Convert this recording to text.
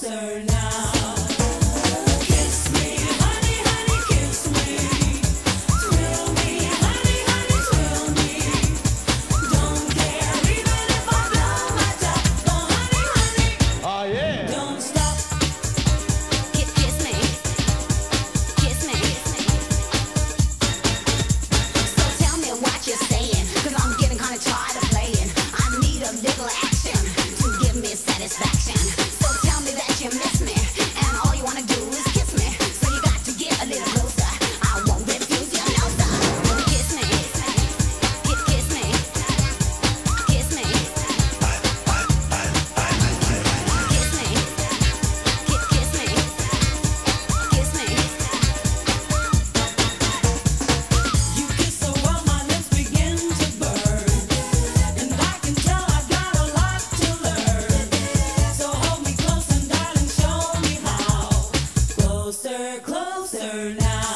closer now. closer, now.